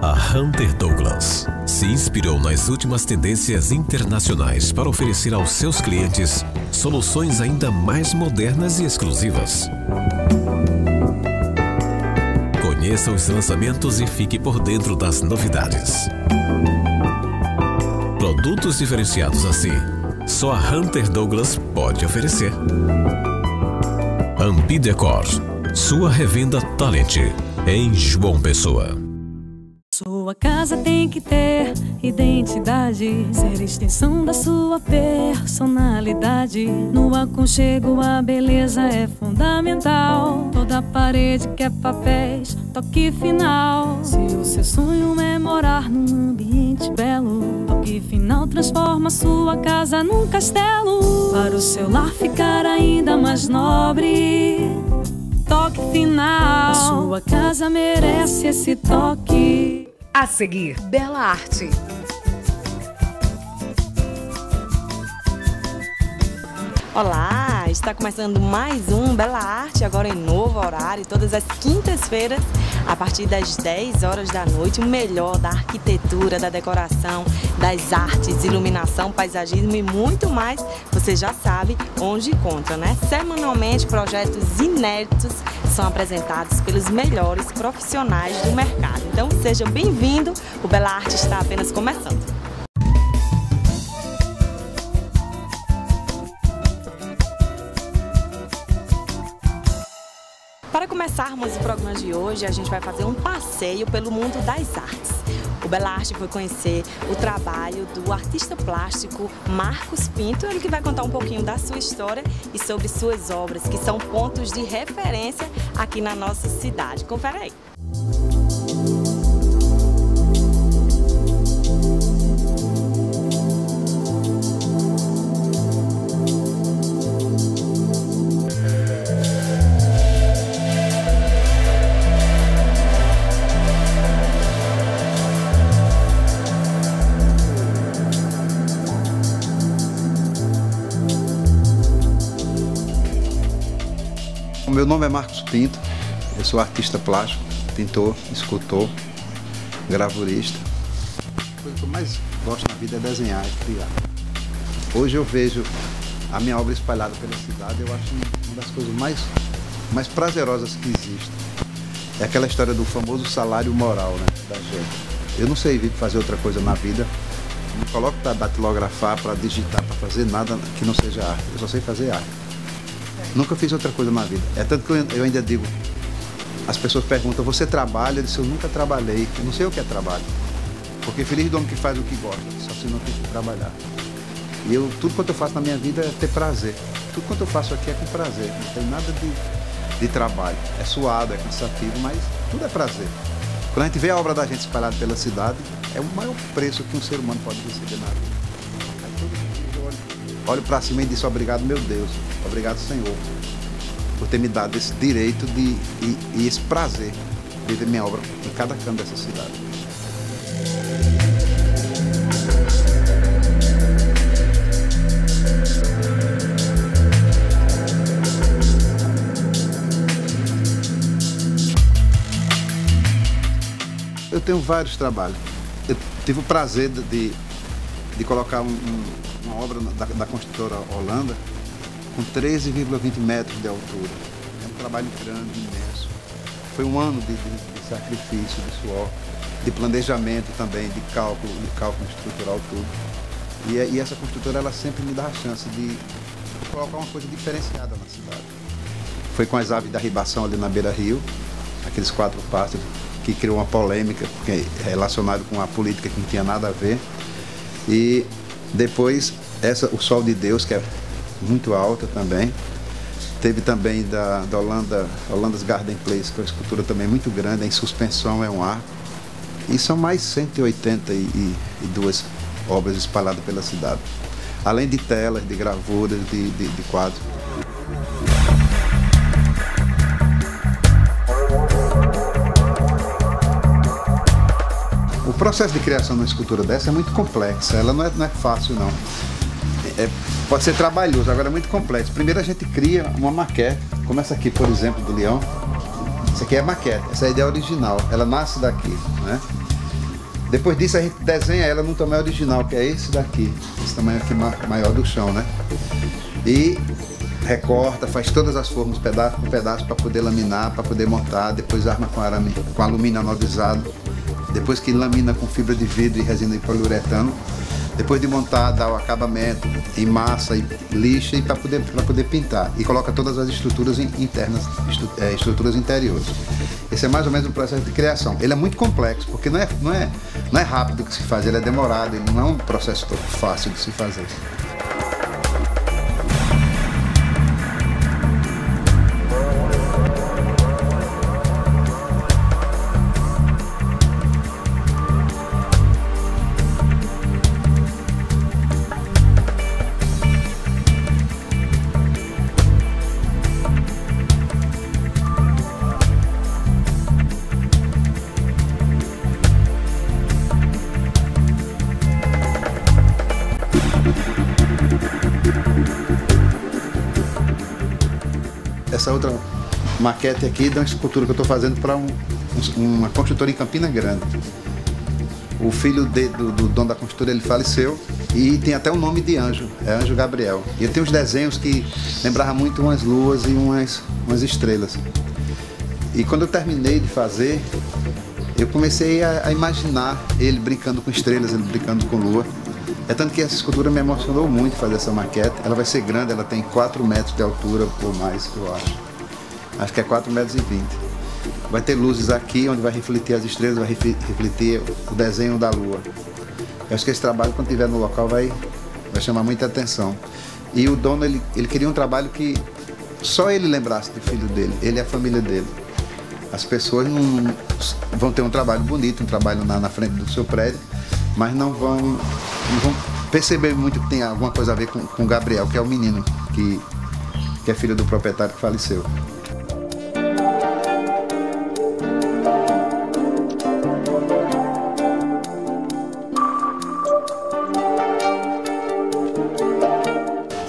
A Hunter Douglas se inspirou nas últimas tendências internacionais para oferecer aos seus clientes soluções ainda mais modernas e exclusivas. Conheça os lançamentos e fique por dentro das novidades. Produtos diferenciados assim, só a Hunter Douglas pode oferecer. Ampidecor, sua revenda Talent, em João Pessoa. Sua casa tem que ter identidade, ser extensão da sua personalidade. No aconchego, a beleza é fundamental. Toda parede quer papéis, toque final. Se o seu sonho é morar num ambiente belo, toque final transforma sua casa num castelo. Para o seu lar ficar ainda mais nobre. Toque final. Sua casa merece esse toque. A seguir, Bela Arte. Olá, está começando mais um Bela Arte, agora em novo horário, todas as quintas-feiras, a partir das 10 horas da noite, o melhor da arquitetura, da decoração, das artes, iluminação, paisagismo e muito mais, você já sabe onde encontra, né? Semanalmente, projetos inéditos são apresentados pelos melhores profissionais do mercado. Então, seja bem-vindo, o Bela Arte está apenas começando. Começarmos o programa de hoje, a gente vai fazer um passeio pelo mundo das artes. O Bela Arte foi conhecer o trabalho do artista plástico Marcos Pinto, ele que vai contar um pouquinho da sua história e sobre suas obras, que são pontos de referência aqui na nossa cidade. Confere aí. Meu nome é Marcos Pinto, eu sou artista plástico, pintor, escultor, gravurista. A coisa que eu mais gosto na vida é desenhar e criar. Hoje eu vejo a minha obra espalhada pela cidade, eu acho uma das coisas mais, mais prazerosas que existem. É aquela história do famoso salário moral né, da gente. Eu não sei fazer outra coisa na vida, não coloco para datilografar, para digitar, para fazer nada que não seja arte. Eu só sei fazer arte. Nunca fiz outra coisa na vida. É tanto que eu ainda digo, as pessoas perguntam, você trabalha? Eu disse, eu nunca trabalhei, eu não sei o que é trabalho. Porque feliz do homem que faz o que gosta, só se não tem que trabalhar. E eu, tudo quanto eu faço na minha vida é ter prazer. Tudo quanto eu faço aqui é com prazer. Não tem nada de, de trabalho. É suado, é cansativo, mas tudo é prazer. Quando a gente vê a obra da gente espalhada pela cidade, é o maior preço que um ser humano pode receber na vida. Olho para cima e disse, obrigado meu Deus, obrigado Senhor, por ter me dado esse direito de, e, e esse prazer de ver minha obra em cada canto dessa cidade. Eu tenho vários trabalhos. Eu tive o prazer de, de, colocar um, um, uma obra da, da construtora Holanda com 13,20 metros de altura. É um trabalho grande, imenso. Foi um ano de, de, de sacrifício, de suor, de planejamento também, de cálculo, de cálculo estrutural tudo. E, e essa construtora ela sempre me dá a chance de colocar uma coisa diferenciada na cidade. Foi com as aves da ribação ali na beira rio, aqueles quatro pássaros que criou uma polêmica porque é relacionado com a política que não tinha nada a ver. E depois essa o Sol de Deus, que é muito alta também. Teve também da, da Holanda, Holandas Garden Place, que é uma escultura também muito grande, em suspensão é um arco. E são mais 182 obras espalhadas pela cidade. Além de telas, de gravuras, de, de, de quadros. Processo de criação de uma escultura dessa é muito complexo, ela não é, não é fácil não. É, pode ser trabalhoso, agora é muito complexo. Primeiro a gente cria uma maquete, como essa aqui, por exemplo, do leão. Isso aqui é maquete, essa é a ideia original, ela nasce daqui, né? Depois disso a gente desenha ela no tamanho original, que é esse daqui, esse tamanho aqui maior do chão, né? E recorta, faz todas as formas, pedaço por pedaço, para poder laminar, para poder montar, depois arma com, arame, com alumínio anodizado, depois que lamina com fibra de vidro e resina de poliuretano, depois de montar, dá o acabamento em massa e lixa e para poder, poder pintar. E coloca todas as estruturas internas, é, estruturas interiores. Esse é mais ou menos o processo de criação. Ele é muito complexo, porque não é, não é, não é rápido que se faz, ele é demorado, ele não é um processo fácil de se fazer. Essa outra maquete aqui uma escultura que eu estou fazendo para um, uma construtora em Campina Grande. O filho de, do, do, dono da construtora ele faleceu e tem até o nome de anjo, é Anjo Gabriel. E tem uns desenhos que lembravam muito umas luas e umas, umas estrelas. E quando eu terminei de fazer, eu comecei a, a imaginar ele brincando com estrelas, ele brincando com lua. É tanto que essa escultura me emocionou muito fazer essa maquete. Ela vai ser grande, ela tem 4 metros de altura ou mais, eu acho. Acho que é 4 metros e 20. Vai ter luzes aqui, onde vai refletir as estrelas, vai refletir o desenho da lua. Eu acho que esse trabalho, quando estiver no local, vai, vai chamar muita atenção. E o dono, ele, ele queria um trabalho que só ele lembrasse do filho dele, ele e a família dele. As pessoas não vão ter um trabalho bonito, um trabalho na, na frente do seu prédio, mas não vão, não vão perceber muito que tem alguma coisa a ver com, o Gabriel, que é o menino que, que é filho do proprietário que faleceu.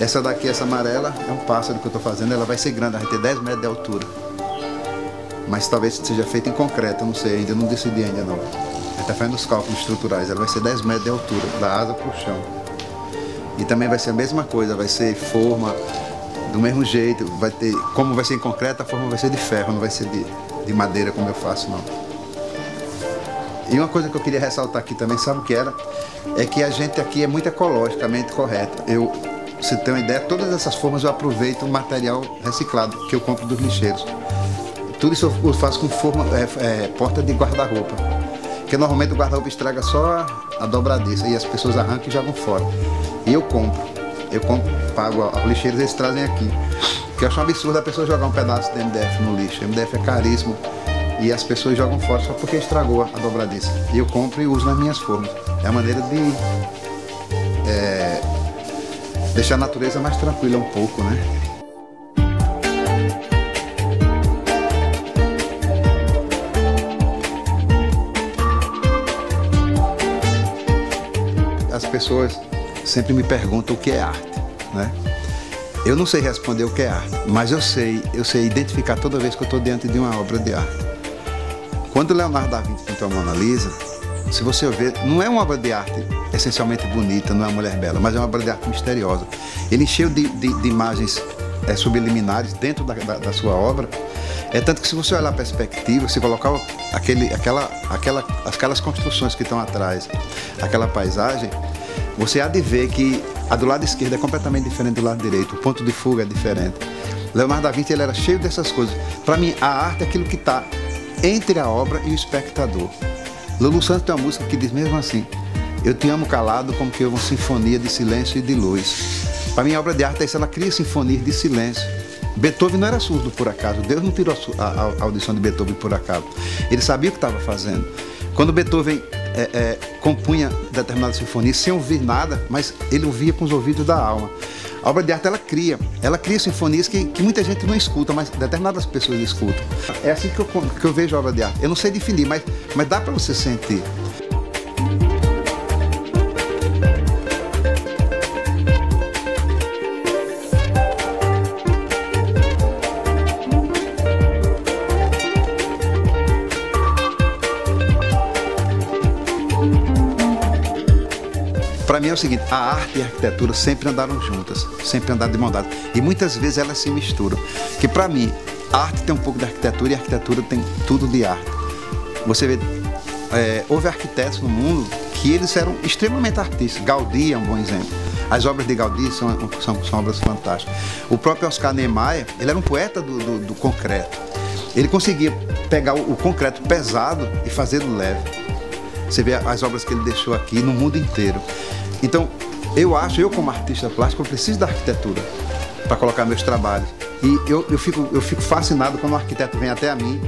Essa daqui, essa amarela, é um pássaro que eu estou fazendo. Ela vai ser grande, vai ter 10 metros de altura. Mas talvez seja feita em concreto, eu não sei ainda, não decidi ainda não está fazendo os cálculos estruturais, ela vai ser 10 metros de altura, da asa para o chão. E também vai ser a mesma coisa, vai ser forma do mesmo jeito, vai ter, como vai ser em concreto, a forma vai ser de ferro, não vai ser de, de madeira como eu faço não. E uma coisa que eu queria ressaltar aqui também, sabe o que era? É que a gente aqui é muito ecologicamente correto. Eu, você tem uma ideia, todas essas formas eu aproveito o material reciclado que eu compro dos lixeiros. Tudo isso eu faço com forma, é, é, porta de guarda-roupa. Porque normalmente o guarda-roupa estraga só a dobradiça e as pessoas arrancam e jogam fora. E eu compro. Eu compro, pago aos lixeiros, eles trazem aqui. Porque eu acho um absurdo a pessoa jogar um pedaço de MDF no lixo. MDF é caríssimo e as pessoas jogam fora só porque estragou a dobradiça. E eu compro e uso nas minhas formas. É a maneira de é, deixar a natureza mais tranquila um pouco, né? Pessoas sempre me perguntam o que é arte, né? Eu não sei responder o que é arte, mas eu sei, eu sei identificar toda vez que eu estou diante de uma obra de arte. Quando Leonardo da Vinci pintou a Mona Lisa, se você ver, não é uma obra de arte essencialmente bonita, não é uma mulher bela, mas é uma obra de arte misteriosa. Ele encheu de, de, de imagens é, subliminares dentro da, da, da, sua obra. É tanto que se você olhar a perspectiva, se colocar aquele, aquela, aquela, aquelas construções que estão atrás, aquela paisagem, você há de ver que a do lado esquerdo é completamente diferente do lado direito, o ponto de fuga é diferente. Leonardo da Vinci ele era cheio dessas coisas. Para mim, a arte é aquilo que está entre a obra e o espectador. Lulu Santos tem uma música que diz mesmo assim: Eu te amo calado como que uma sinfonia de silêncio e de luz. Para mim, a obra de arte é isso, ela cria sinfonias de silêncio. Beethoven não era surdo por acaso, Deus não tirou a, audição de Beethoven por acaso. Ele sabia o que estava fazendo. Quando Beethoven é, é, compunha determinada sinfonia sem ouvir nada, mas ele ouvia com os ouvidos da alma. A obra de arte ela cria, ela cria sinfonias que, que muita gente não escuta, mas determinadas pessoas escutam. É assim que eu, que eu vejo a obra de arte. Eu não sei definir, mas, mas dá para você sentir. O seguinte, a arte e a arquitetura sempre andaram juntas, sempre andaram de mão dada. E muitas vezes elas se misturam. Que para mim, a arte tem um pouco de arquitetura e a arquitetura tem tudo de arte. Você vê, é, houve arquitetos no mundo que eles eram extremamente artistas. Gaudí é um bom exemplo. As obras de Gaudí são, são, são obras fantásticas. O próprio Oscar Niemeyer, ele era um poeta do, do, do concreto. Ele conseguia pegar o, o concreto pesado e fazê-lo leve. Você vê as obras que ele deixou aqui no mundo inteiro. Então, eu acho, eu como artista plástico, eu preciso da arquitetura para colocar meus trabalhos. E eu, eu, fico, eu fico fascinado quando um arquiteto vem até a mim,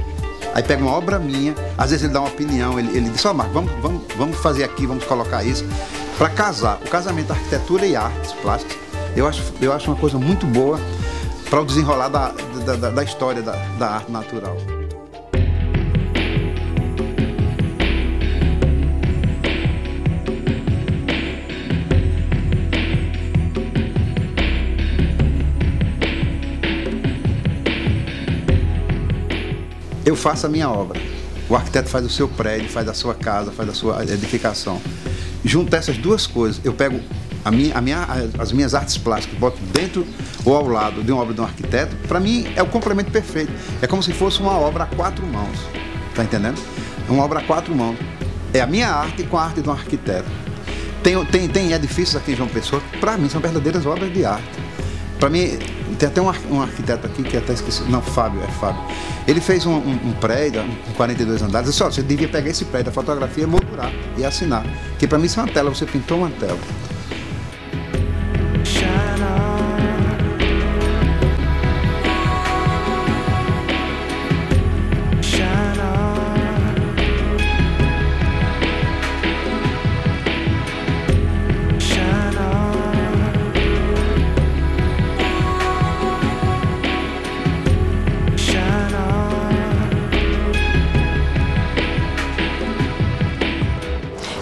aí pega uma obra minha, às vezes ele dá uma opinião, ele, ele diz, ó oh, Marco, vamos, vamos, vamos fazer aqui, vamos colocar isso, para casar o casamento arquitetura e artes plásticas. Eu acho, eu acho uma coisa muito boa para o desenrolar da, da, da, da história da, da arte natural. Eu faço a minha obra. O arquiteto faz o seu prédio, faz a sua casa, faz a sua edificação. Junto essas duas coisas, eu pego a minha, a minha, as minhas artes plásticas, boto dentro ou ao lado de uma obra de um arquiteto, para mim é o complemento perfeito. É como se fosse uma obra a quatro mãos. Tá entendendo? É uma obra a quatro mãos. É a minha arte com a arte de um arquiteto. Tem, tem, tem edifícios aqui em João Pessoa, para mim são verdadeiras obras de arte. Para mim, tem até um, um, arquiteto aqui que até esqueci. Não, Fábio, é Fábio. Ele fez um, um, um prédio com 42 andares. Disse, ó, você devia pegar esse prédio, a fotografia, moldurar e assinar. Que para mim isso é uma tela, você pintou uma tela.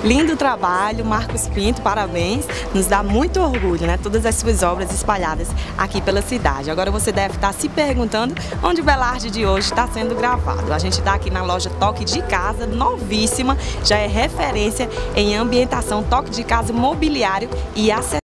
Lindo trabalho, Marcos Pinto, parabéns. Nos dá muito orgulho, né? Todas as suas obras espalhadas aqui pela cidade. Agora você deve estar se perguntando onde o Belarde de hoje está sendo gravado. A gente está aqui na loja Toque de Casa, novíssima, já é referência em ambientação, toque de casa, mobiliário e acessórios.